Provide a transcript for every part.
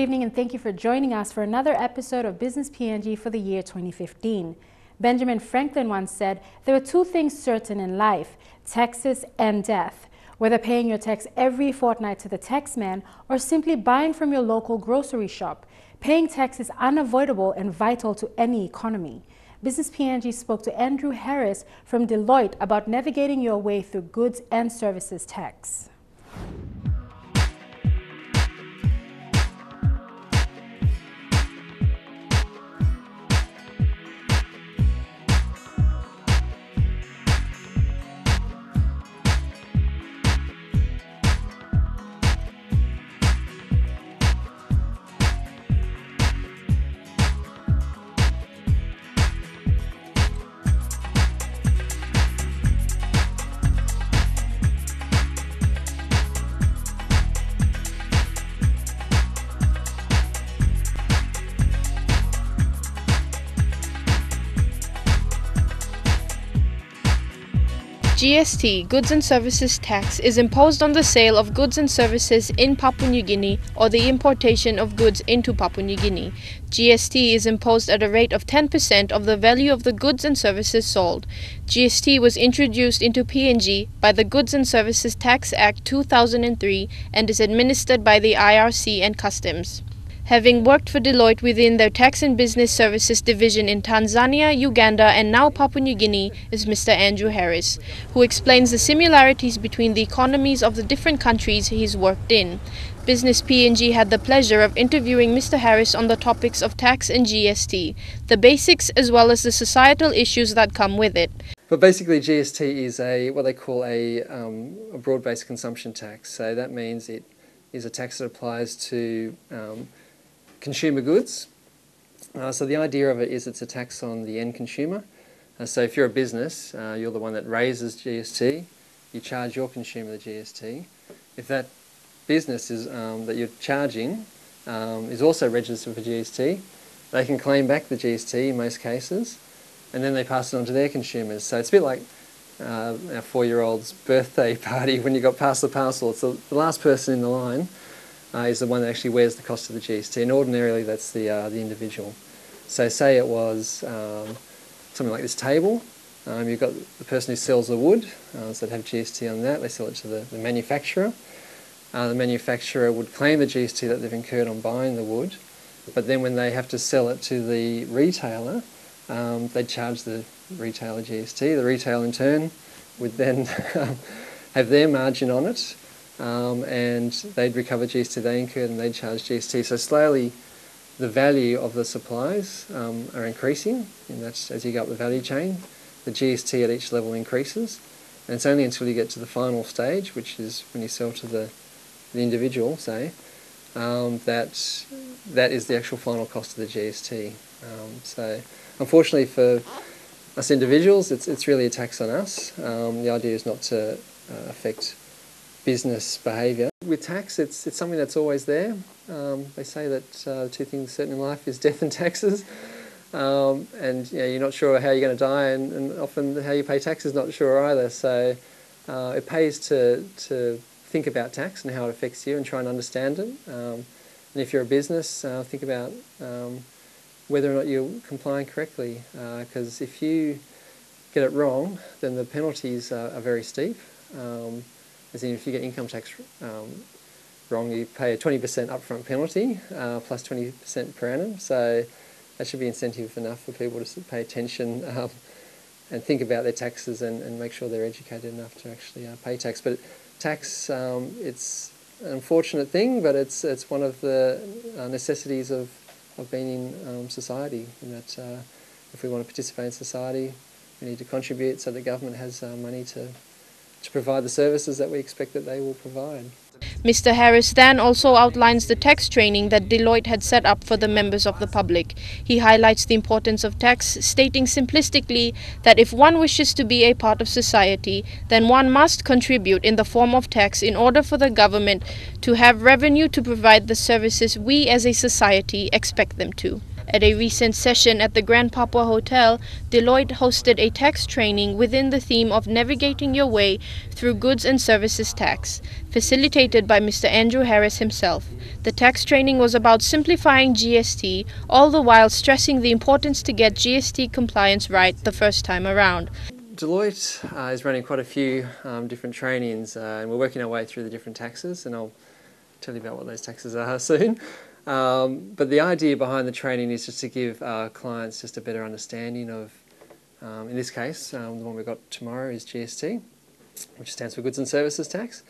Good evening and thank you for joining us for another episode of Business PNG for the year 2015. Benjamin Franklin once said, There are two things certain in life taxes and death. Whether paying your tax every fortnight to the taxman or simply buying from your local grocery shop, paying tax is unavoidable and vital to any economy. Business PNG spoke to Andrew Harris from Deloitte about navigating your way through goods and services tax. GST, Goods and Services Tax, is imposed on the sale of goods and services in Papua New Guinea or the importation of goods into Papua New Guinea. GST is imposed at a rate of 10% of the value of the goods and services sold. GST was introduced into PNG by the Goods and Services Tax Act 2003 and is administered by the IRC and Customs having worked for Deloitte within their tax and business services division in Tanzania, Uganda, and now Papua New Guinea, is Mr. Andrew Harris, who explains the similarities between the economies of the different countries he's worked in. Business PNG had the pleasure of interviewing Mr. Harris on the topics of tax and GST, the basics as well as the societal issues that come with it. But basically, GST is a what they call a, um, a broad-based consumption tax. So that means it is a tax that applies to um, consumer goods. Uh, so the idea of it is it's a tax on the end consumer. Uh, so if you're a business, uh, you're the one that raises GST, you charge your consumer the GST. If that business is um, that you're charging um, is also registered for GST, they can claim back the GST in most cases, and then they pass it on to their consumers. So it's a bit like uh, our four-year-old's birthday party when you got past the parcel. It's the, the last person in the line uh, is the one that actually wears the cost of the GST, and ordinarily that's the, uh, the individual. So say it was um, something like this table, um, you've got the person who sells the wood, uh, so they'd have GST on that, they sell it to the, the manufacturer. Uh, the manufacturer would claim the GST that they've incurred on buying the wood, but then when they have to sell it to the retailer, um, they'd charge the retailer GST. The retailer in turn would then have their margin on it, um, and they'd recover GST they incurred and they'd charge GST. So slowly the value of the supplies um, are increasing and that's as you go up the value chain the GST at each level increases. And it's only until you get to the final stage which is when you sell to the, the individual say um, that that is the actual final cost of the GST um, so unfortunately for us individuals it's, it's really a tax on us. Um, the idea is not to uh, affect business behaviour. With tax, it's, it's something that's always there. Um, they say that uh, two things certain in life is death and taxes. Um, and you know, you're not sure how you're going to die, and, and, often how you pay tax is not sure either. So uh, it pays to, to think about tax and how it affects you and try and understand it. Um, and if you're a business, uh, think about um, whether or not you're complying correctly. Because uh, if you get it wrong, then the penalties are, are very steep. Um, as in if you get income tax um, wrong, you pay a 20% upfront penalty uh, plus 20% per annum. So that should be incentive enough for people to pay attention um, and think about their taxes and, and make sure they're educated enough to actually uh, pay tax. But tax, um, it's an unfortunate thing, but it's it's one of the uh, necessities of, of being in um, society. In that uh, if we want to participate in society, we need to contribute so the government has uh, money to to provide the services that we expect that they will provide. Mr. Harris then also outlines the tax training that Deloitte had set up for the members of the public. He highlights the importance of tax, stating simplistically that if one wishes to be a part of society, then one must contribute in the form of tax in order for the government to have revenue to provide the services we as a society expect them to. At a recent session at the Grand Papua Hotel, Deloitte hosted a tax training within the theme of navigating your way through goods and services tax, facilitated by Mr. Andrew Harris himself. The tax training was about simplifying GST, all the while stressing the importance to get GST compliance right the first time around. Deloitte uh, is running quite a few um, different trainings uh, and we're working our way through the different taxes and I'll tell you about what those taxes are soon. Um, but the idea behind the training is just to give our clients just a better understanding of, um, in this case, um, the one we've got tomorrow is GST, which stands for Goods and Services Tax.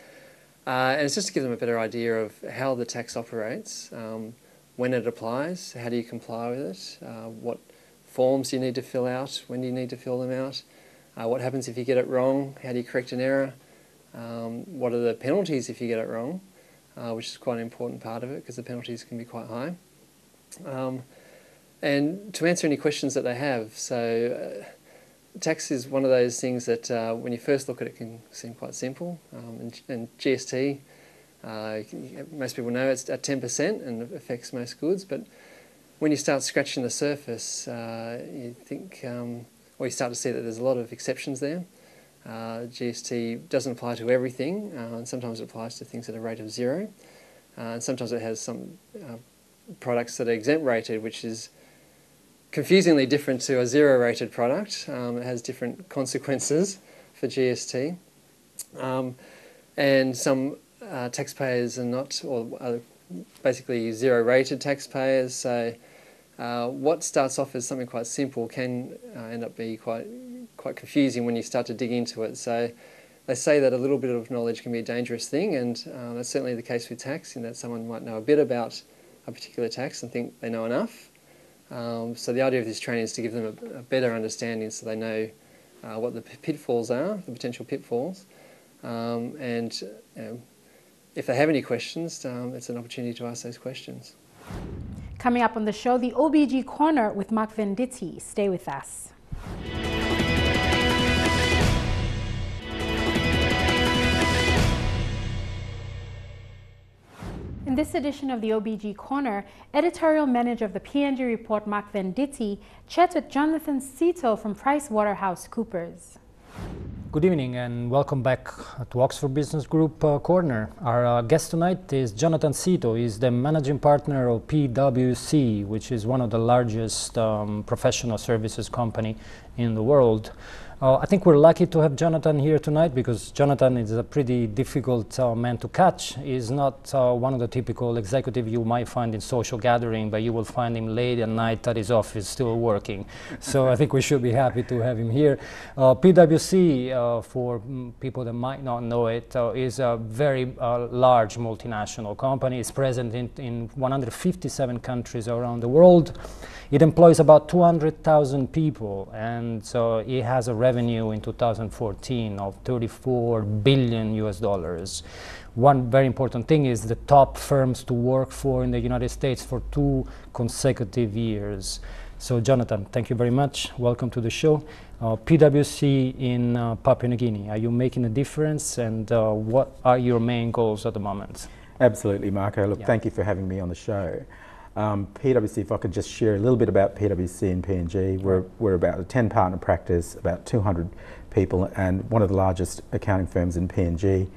Uh, and it's just to give them a better idea of how the tax operates, um, when it applies, how do you comply with it, uh, what forms do you need to fill out, when do you need to fill them out, uh, what happens if you get it wrong, how do you correct an error, um, what are the penalties if you get it wrong, uh, which is quite an important part of it because the penalties can be quite high. Um, and to answer any questions that they have, so uh, tax is one of those things that uh, when you first look at it can seem quite simple. Um, and, and, GST, uh, most people know it's at 10% and affects most goods, but when you start scratching the surface, uh, you think, um, or you start to see that there's a lot of exceptions there. Uh, GST doesn't apply to everything, uh, and sometimes it applies to things at a rate of zero. Uh, and sometimes it has some uh, products that are exempt rated, which is confusingly different to a zero rated product. Um, it has different consequences for GST. Um, and some uh, taxpayers are not, or are basically zero rated taxpayers. So uh, what starts off as something quite simple can end up being quite quite confusing when you start to dig into it. So they say that a little bit of knowledge can be a dangerous thing, and uh, that's certainly the case with tax, in that someone might know a bit about a particular tax and think they know enough. Um, so the idea of this training is to give them a, a better understanding so they know uh, what the pitfalls are, the potential pitfalls, um, and know, if they have any questions, um, it's an opportunity to ask those questions. Coming up on the show, the OBG Corner with Marc Venditti. Stay with us. This edition of the OBG Corner, editorial manager of the PNG Report, Marc Venditti, chats with Jonathan Seeto from PricewaterhouseCoopers. Good evening and welcome back to Oxford Business Group uh, Corner. Our uh, guest tonight is Jonathan Seeto. He's the managing partner of PwC, which is one of the largest um, professional services company in the world. Uh, I think we're lucky to have Jonathan here tonight because Jonathan is a pretty difficult uh, man to catch. He's not uh, one of the typical executive you might find in social gathering, but you will find him late at night at his office still working. so I think we should be happy to have him here. Uh, PwC, uh, for people that might not know it, uh, is a very large multinational company. It's present in, in 157 countries around the world. It employs about 200,000 people, and so it has a revenue in 2014 of 34 billion US dollars. One very important thing is the top firms to work for in the United States for two consecutive years. So, Jonathan, thank you very much. Welcome to the show. Uh, PwC in uh, Papua New Guinea, are you making a difference, and uh, what are your main goals at the moment? Absolutely, Marco. Look, yeah. thank you for having me on the show. Um, PwC, if I could just share a little bit about PwC and PNG, we're, we're about a 10 partner practice, about 200 people, and one of the largest accounting firms in PNG.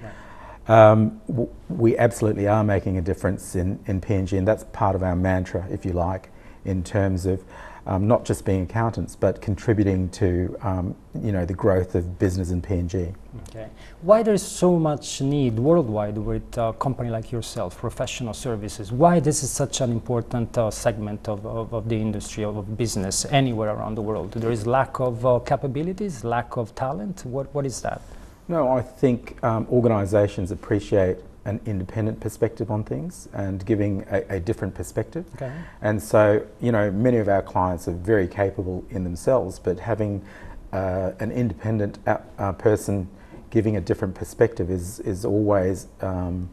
Um, we absolutely are making a difference in, in PNG, and that's part of our mantra, if you like, in terms of um, not just being accountants, but contributing to um, you know the growth of business in PNG. Okay. Why there is so much need worldwide with a company like yourself, professional services? Why this is such an important uh, segment of, of, of, the industry of business anywhere around the world? There is lack of uh, capabilities, lack of talent. What what is that? No, I think um, organisations appreciate an independent perspective on things and giving a, a, different perspective. Okay. And so, you know, many of our clients are very capable in themselves, but having uh, an independent uh, person giving a different perspective is, is always, um,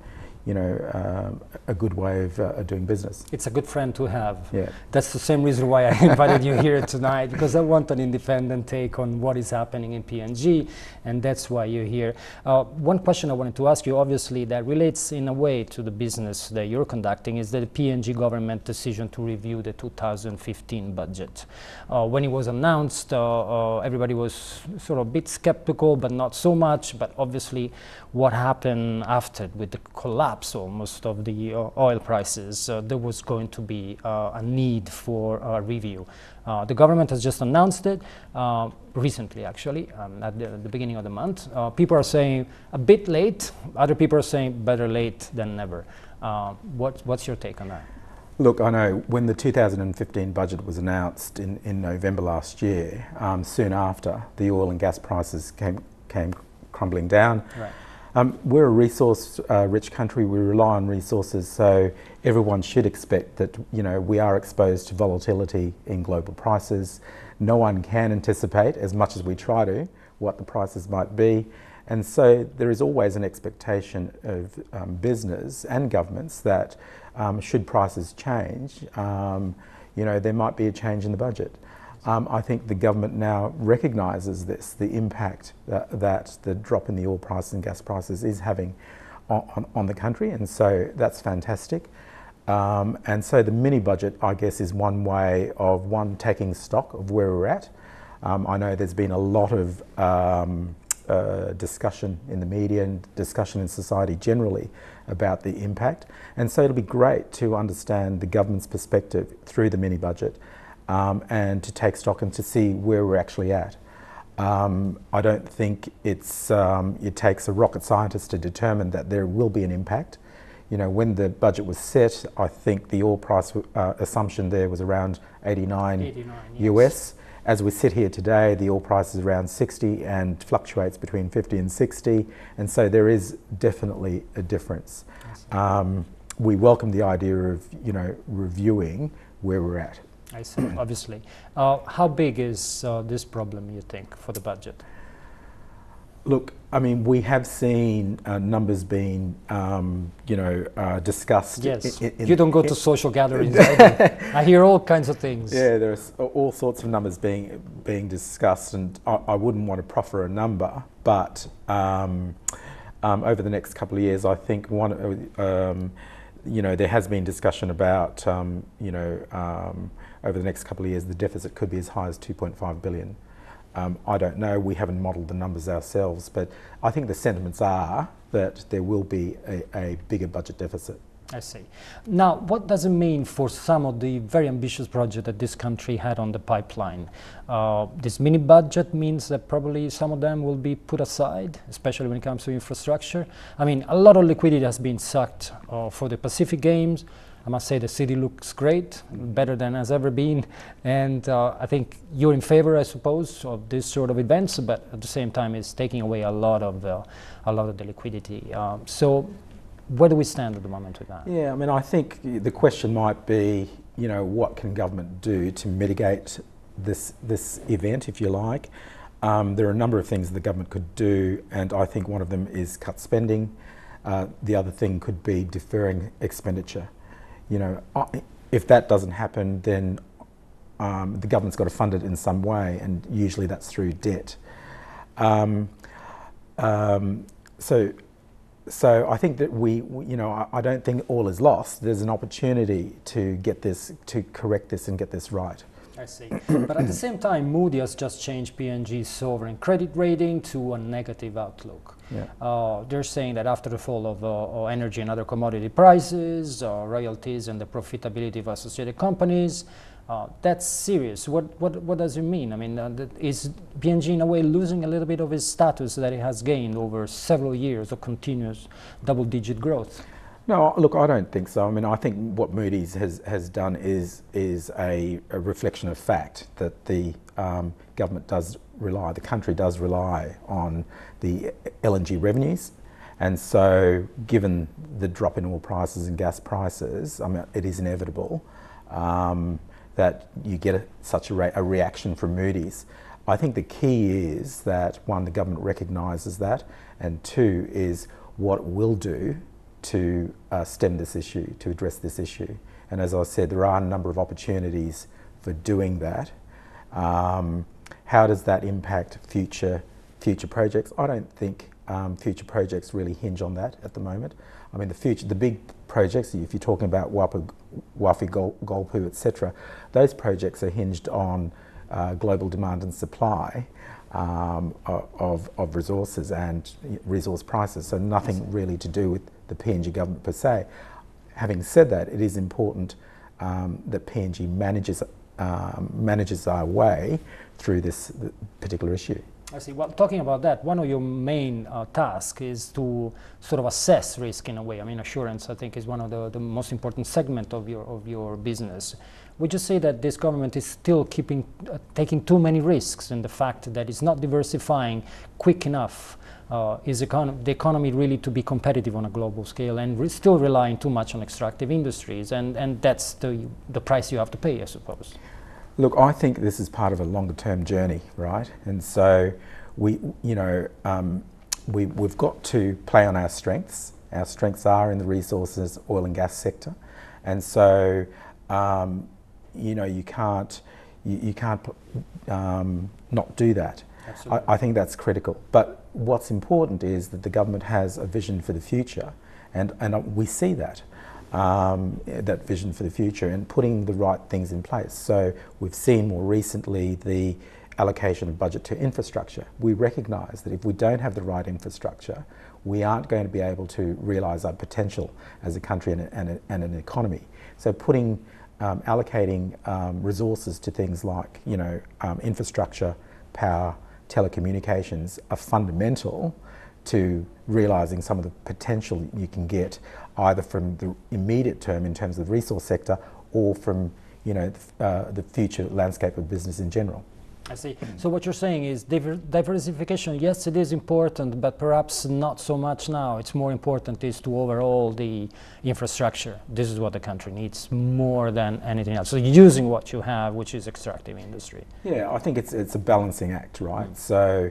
you know, um, a good way of uh, doing business. It's a good friend to have. Yeah. That's the same reason why I invited you here tonight because I want an independent take on what is happening in PNG, and that's why you're here. Uh, one question I wanted to ask you, obviously, that relates in a way to the business that you're conducting, is the PNG government decision to review the 2015 budget. Uh, when it was announced, uh, uh, everybody was sort of a bit skeptical, but not so much. But obviously, what happened after with the collapse almost of the uh, oil prices, uh, there was going to be uh, a need for a review. Uh, the government has just announced it uh, recently, actually, um, at the, the, beginning of the month. Uh, people are saying a bit late, other people are saying better late than never. what, what's your take on that? Look, I know when the 2015 budget was announced in, in November last year, um, soon after, the oil and gas prices came, came crumbling down. Right. Um, we're a resource-rich uh, country. We rely on resources, so everyone should expect that you know we are exposed to volatility in global prices. No one can anticipate, as much as we try to, what the prices might be, and so there is always an expectation of um, business and governments that um, should prices change, um, you know there might be a change in the budget. Um, I think the government now recognises this, the impact that, that, the drop in the oil prices and gas prices is having on, on, on the country, and so that's fantastic. Um, and so the mini budget, I guess, is one way of one taking stock of where we're at. Um, I know there's been a lot of um, uh, discussion in the media and discussion in society generally about the impact, and so it'll be great to understand the government's perspective through the mini budget um, and to take stock and to see where we're actually at. Um, I don't think it's, um, it takes a rocket scientist to determine that there will be an impact. You know, when the budget was set, I think the oil price uh, assumption there was around 89, 89 US. Yes. As we sit here today, the oil price is around 60 and fluctuates between 50 and 60, and so there is definitely a difference. Um, we welcome the idea of, you know, reviewing where we're at. I see, obviously. Uh, how big is uh, this problem, you think, for the budget? Look, I mean, we have seen uh, numbers being, um, you know, uh, discussed. Yes, in, in you don't go to social gatherings. I hear all kinds of things. Yeah, there's all sorts of numbers being being discussed, and I, I wouldn't want to proffer a number, but um, um, over the next couple of years, I think one, um, you know, there has been discussion about, um, you know um, over the next couple of years, the deficit could be as high as 2.5 billion. Um, I don't know, we haven't modelled the numbers ourselves, but I think the sentiments are that there will be a, a bigger budget deficit. I see. Now, what does it mean for some of the very ambitious projects that this country had on the pipeline? Uh, this mini budget means that probably some of them will be put aside, especially when it comes to infrastructure. I mean, a lot of liquidity has been sucked uh, for the Pacific Games, I must say the city looks great, better than has ever been, and uh, I think you're in favor, I suppose, of this sort of events, but at the same time, it's taking away a lot of the, a lot of the liquidity. Uh, so, where do we stand at the moment with that? Yeah, I mean, I think the question might be, you know, what can government do to mitigate this this event, if you like? Um, there are a number of things the government could do, and I think one of them is cut spending. Uh, the other thing could be deferring expenditure you know, if that doesn't happen, then um, the government's got to fund it in some way, and usually that's through debt. Um, um, so, so I think that we, you know, I, I, don't think all is lost. There's an opportunity to get this, to correct this and get this right. I see. but at the same time, Moody has just changed PNG's sovereign credit rating to a negative outlook. Yeah. Uh, they're saying that after the fall of uh, energy and other commodity prices, uh, royalties, and the profitability of associated companies, uh, that's serious. What, what, what does it mean? I mean, uh, is PNG in a way losing a little bit of its status that it has gained over several years of continuous double-digit growth? No, look, I don't think so. I mean, I think what Moody's has, has done is, is a, a reflection of fact that the um, government does rely, the country does rely on the LNG revenues. And so, given the drop in oil prices and gas prices, I mean, it is inevitable um, that you get a, such a, re a reaction from Moody's. I think the key is that one, the government recognises that, and two, is what it will do to uh, stem this issue, to address this issue. And as I said, there are a number of opportunities for doing that. Um, how does that impact future future projects? I don't think um, future projects really hinge on that at the moment. I mean, the future, the big projects, if you're talking about Wafi, Wafi Golpu, etc., those projects are hinged on uh, global demand and supply um, of, of resources and resource prices, so nothing really to do with the PNG government per se. Having said that, it is important um, that PNG manages, um, manages our way through this particular issue. I see. Well, talking about that, one of your main uh, tasks is to sort of assess risk in a way. I mean, assurance, I think, is one of the, the most important segment of your of your business. Would you say that this government is still keeping uh, taking too many risks in the fact that it's not diversifying quick enough? Uh, is econ the economy really to be competitive on a global scale and re still relying too much on extractive industries? And and that's the the price you have to pay, I suppose. Look, I think this is part of a longer term journey, right? And so we, you know, um, we, we've got to play on our strengths. Our strengths are in the resources, oil and gas sector. And so, um, you know, you can't, you, you can't um, not do that. I, I, think that's critical. But what's important is that the government has a vision for the future, and, and we see that um, that vision for the future and putting the right things in place. So we've seen more recently the allocation of budget to infrastructure. We recognise that if we don't have the right infrastructure, we aren't going to be able to realise our potential as a country and, a, and, a, and an economy. So putting, um, allocating um, resources to things like, you know, um, infrastructure, power, telecommunications are fundamental to realising some of the potential you can get either from the immediate term in terms of the resource sector or from you know, uh, the future landscape of business in general. I see. So what you're saying is diver diversification, yes, it is important, but perhaps not so much now. It's more important is to overhaul the infrastructure. This is what the country needs more than anything else. So using what you have, which is extractive industry. Yeah, I think it's, it's a balancing act, right? Mm. So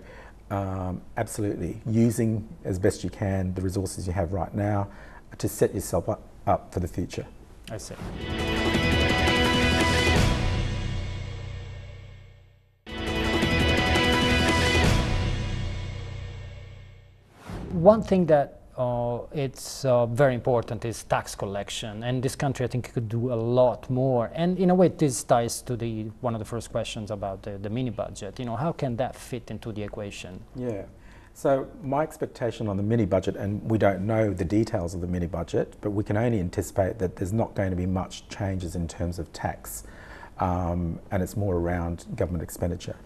um, absolutely, using as best you can the resources you have right now to set yourself up, up for the future. I see. One thing that uh, it's uh, very important is tax collection. And this country, I think, could do a lot more. And in a way, this ties to the one of the first questions about the, the mini budget. You know, how can that fit into the equation? Yeah. So my expectation on the mini budget, and we don't know the details of the mini budget, but we can only anticipate that there's not going to be much changes in terms of tax, um, and it's more around government expenditure.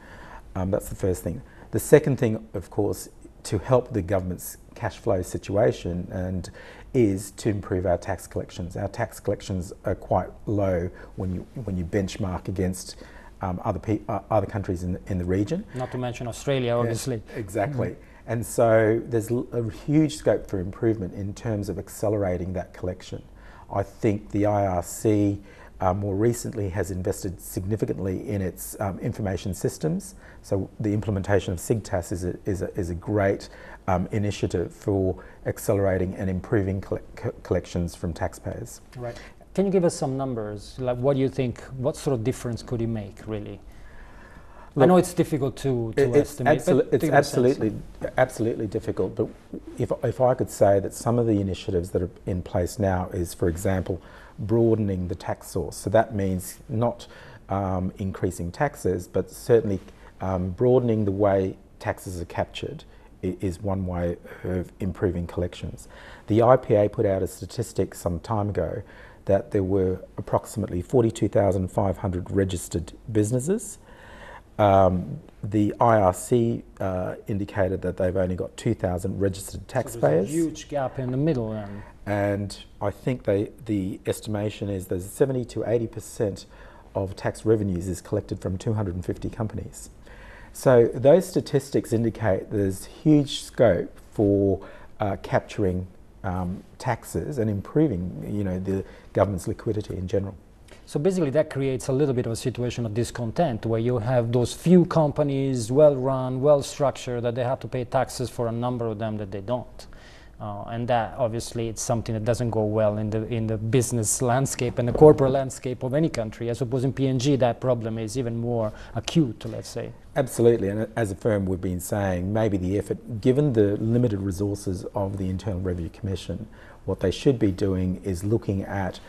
Um, that's the first thing. The second thing, of course, to help the government's cash flow situation and is to improve our tax collections. Our tax collections are quite low when you when you benchmark against um, other uh, other countries in the, in the region. Not to mention Australia, obviously. Yeah, exactly. Mm -hmm. And so there's a huge scope for improvement in terms of accelerating that collection. I think the IRC uh, more recently has invested significantly in its um, information systems. So the implementation of SIGTAS is a, is a, is a great um, initiative for accelerating and improving collections from taxpayers. Right. Can you give us some numbers? Like, what do you think? What sort of difference could it make, really? Look, I know it's difficult to, to it's estimate. Absolu it's absolutely, absolutely difficult. But if, if I could say that some of the initiatives that are in place now is, for example, broadening the tax source. So that means not um, increasing taxes, but certainly um, broadening the way taxes are captured is one way of improving collections. The IPA put out a statistic some time ago that there were approximately 42,500 registered businesses. Um, the IRC uh, indicated that they've only got 2,000 registered taxpayers. So huge gap in the middle then. And I think they, the estimation is there's 70 to 80% of tax revenues is collected from 250 companies. So those statistics indicate there's huge scope for uh, capturing um, taxes and improving, you know, the government's liquidity in general. So basically that creates a little bit of a situation of discontent where you have those few companies, well run, well structured, that they have to pay taxes for a number of them that they don't. Uh, and that obviously it's something that doesn't go well in the in the business landscape and the corporate landscape of any country. I suppose in PNG that problem is even more acute, let's say. Absolutely, and as a firm we've been saying, maybe the effort, given the limited resources of the Internal Revenue Commission, what they should be doing is looking at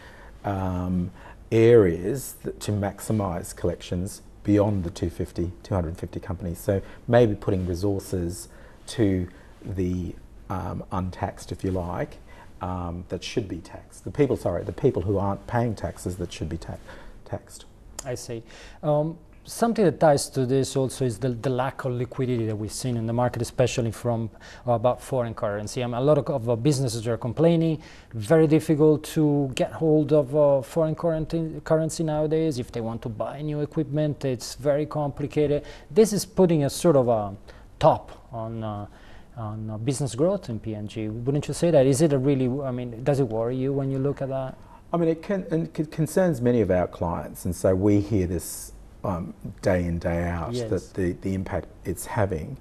um, areas to maximise collections beyond the 250, 250 companies. So maybe putting resources to the um, untaxed, if you like, um, that should be taxed. The people, sorry, the people who aren't paying taxes that should be ta taxed. I see. Something that ties to this also is the, the, lack of liquidity that we've seen in the market, especially from uh, about foreign currency. I mean, a lot of, of uh, businesses are complaining, very difficult to get hold of uh, foreign currency, currency nowadays. If they want to buy new equipment, it's very complicated. This is putting a sort of a top on uh, on uh, business growth in PNG. Wouldn't you say that? Is it a really, I mean, does it worry you when you look at that? I mean, it, can, it concerns many of our clients, and so we hear this um, day in, day out, yes. that the, the impact it's having.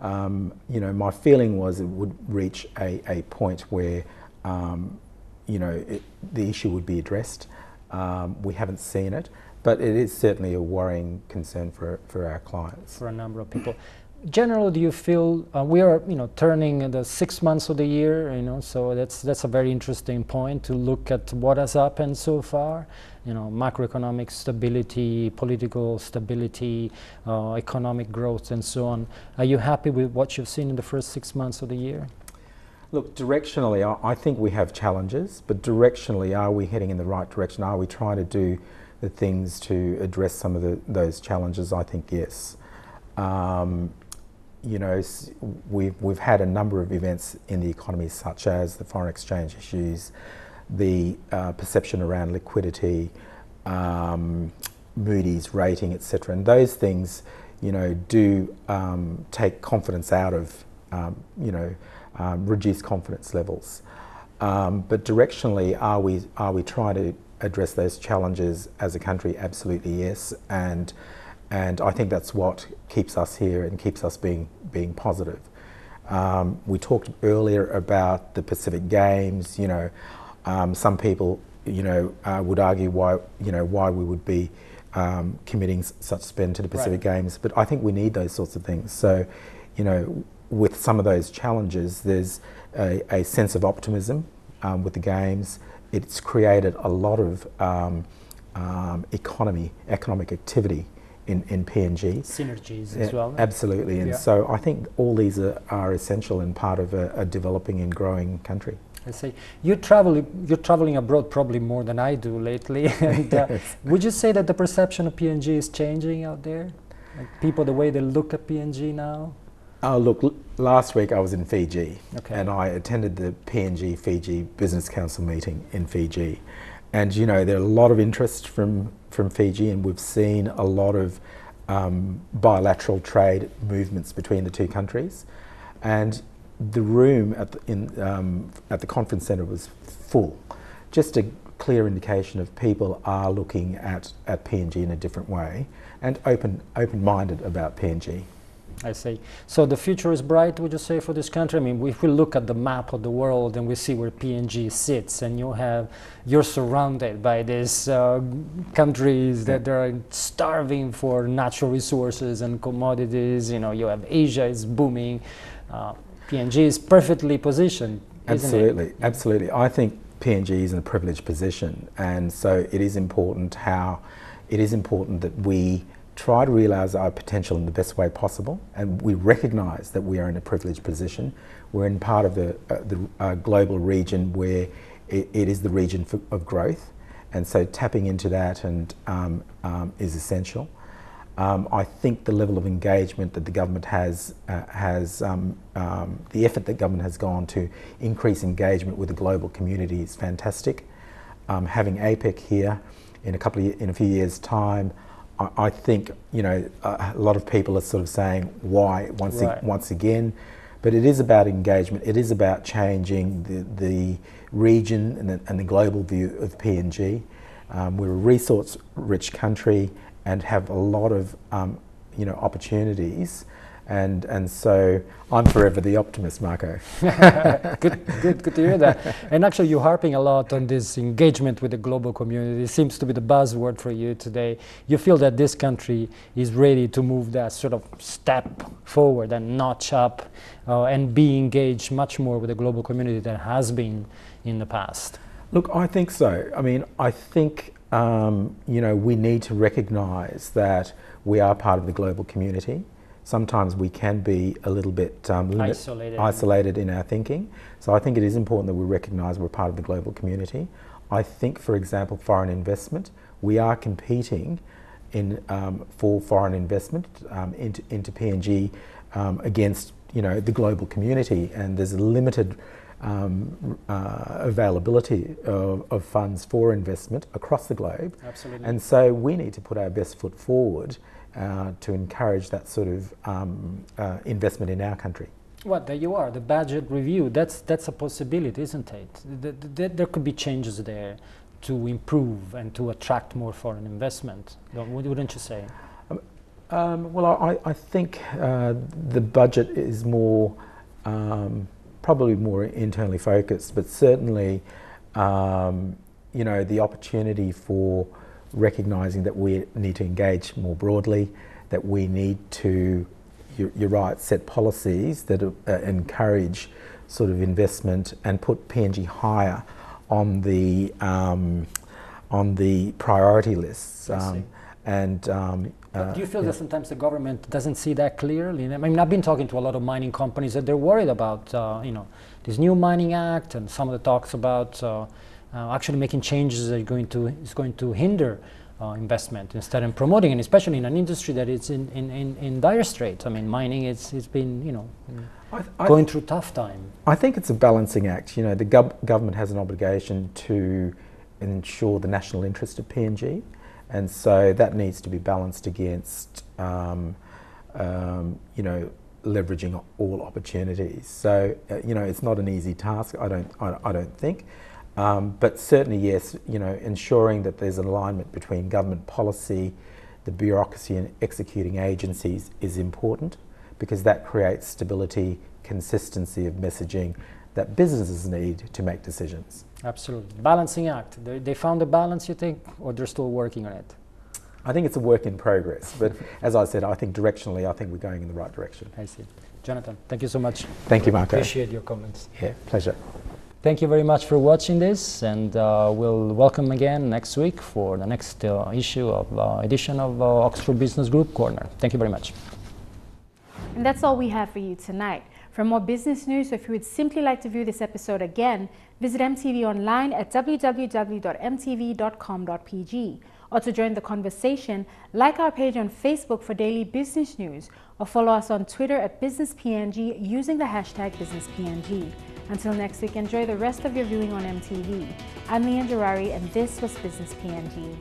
Um, you know, my feeling was it would reach a, a point where, um, you know, it, the issue would be addressed. Um, we haven't seen it, but it is certainly a worrying concern for, for our clients. For a number of people generally do you feel uh, we are you know turning the six months of the year you know so that's that's a very interesting point to look at what has happened so far you know macroeconomic stability political stability uh, economic growth and so on are you happy with what you've seen in the first six months of the year Look, directionally, I think we have challenges, but directionally, are we heading in the right direction? Are we trying to do the things to address some of the, those challenges? I think yes. Um, you know, we've, we've had a number of events in the economy, such as the foreign exchange issues, the uh, perception around liquidity, um, Moody's rating, etc. And those things, you know, do um, take confidence out of, um, you know, um, reduce confidence levels. Um, but directionally, are we are we trying to address those challenges as a country? Absolutely yes. And and I think that's what keeps us here and keeps us being, being positive. Um, we talked earlier about the Pacific Games, you know, um, some people, you know, uh, would argue why, you know, why we would be um, committing such spend to the Pacific right. Games, but I think we need those sorts of things. So, you know, with some of those challenges, there's a, a sense of optimism um, with the Games. It's created a lot of um, um, economy, economic activity in, in PNG. Synergies as well. Absolutely, and yeah. so I think all these are, are essential and part of a, a, developing and growing country. I see. You travel, you're traveling abroad probably more than I do lately. and, uh, would you say that the perception of PNG is changing out there? Like people, the way they look at PNG now? Oh, look, last week I was in Fiji okay. and I attended the PNG Fiji Business Council meeting in Fiji. And you know, there are a lot of interest from, from Fiji, and we've seen a lot of um, bilateral trade movements between the two countries. And the room at the, in, um, at the conference centre was full. Just a clear indication of people are looking at, at PNG in a different way and open, open-minded about PNG. I see. So the future is bright, would you say, for this country? I mean, if we look at the map of the world and we see where PNG sits, and you have, you're surrounded by these uh, countries that are starving for natural resources and commodities. You know, you have Asia is booming. Uh, PNG is perfectly positioned. Absolutely, absolutely. I think PNG is in a privileged position, and so it is important how it is important that we try to realise our potential in the best way possible, and we recognise that we are in a privileged position. We're in part of the, uh, the uh, global region where it, it is the region for, of growth, and so tapping into that and um, um, is essential. Um, I think the level of engagement that the government has, uh, has um, um, the effort that government has gone to increase engagement with the global community is fantastic. Um, having APEC here in a couple of, in a few years' time, I, think you know a, lot of people are sort of saying why once right. once again, but it is about engagement. It is about changing the the region and the, and the global view of PNG. Um, we're a resource-rich country and have a lot of um, you know opportunities And, and so I'm forever the optimist, Marco. good, good, good to hear that. And actually, you're harping a lot on this engagement with the global community. It seems to be the buzzword for you today. You feel that this country is ready to move that sort of step forward and notch up uh, and be engaged much more with the global community than has been in the past. Look, I think so. I mean, I think um, you know we need to recognise that we are part of the global community. Sometimes we can be a little bit um, limit, isolated. isolated in our thinking. So I think it is important that we recognise we're part of the global community. I think, for example, foreign investment, we are competing in um, for foreign investment um, into, into PNG um, against you know the global community, and there's a limited um, uh, availability of, of, funds for investment across the globe. Absolutely. And so we need to put our best foot forward uh, to encourage that sort of um, uh, investment in our country. Well, there you are, the budget review. That's that's a possibility, isn't it? The, the, there could be changes there to improve and to attract more foreign investment. Wouldn't you say? Um, um, well, I, I think uh, the budget is more um, probably more internally focused, but certainly, um, you know, the opportunity for recognising that we need to engage more broadly, that we need to, you're, right, set policies that uh, encourage sort of investment and put PNG higher on the um, on the priority lists. Um, and um, do you feel yeah. that sometimes the government doesn't see that clearly? I mean, I've been talking to a lot of mining companies that they're worried about, uh, you know, this new mining act and some of the talks about uh, uh, actually making changes that are going to is going to hinder uh, investment instead of promoting, and especially in an industry that is in, in, in, in dire straits. I mean, mining it's it's been you know going through tough time. I think it's a balancing act. You know, the gov- government has an obligation to ensure the national interest of PNG and so that needs to be balanced against, um, um, you know, leveraging all opportunities. So, uh, you know, it's not an easy task, I don't, I, I don't think. Um, but certainly, yes, you know, ensuring that there's an alignment between government policy, the bureaucracy and executing agencies is important because that creates stability, consistency of messaging that businesses need to make decisions. Absolutely. Balancing act. They, they found a balance, you think, or they're still working on it? I think it's a work in progress. But as I said, I think directionally, I think we're going in the right direction. I see. Jonathan, thank you so much. Thank you, Marco. Appreciate your comments. Yeah, pleasure. Thank you very much for watching this, and uh, we'll welcome again next week for the next uh, issue of uh, edition of uh, Oxford Business Group Corner. Thank you very much. And that's all we have for you tonight. For more business news, or if you would simply like to view this episode again, visit EMTV online at www.emtv.com.pg. Or to join the conversation, like our page on Facebook for daily business news, or follow us on Twitter at BusinessPNG using the hashtag BusinessPNG. Until next week, enjoy the rest of your viewing on EMTV. I'm Leanne Jarari, and this was Business PNG.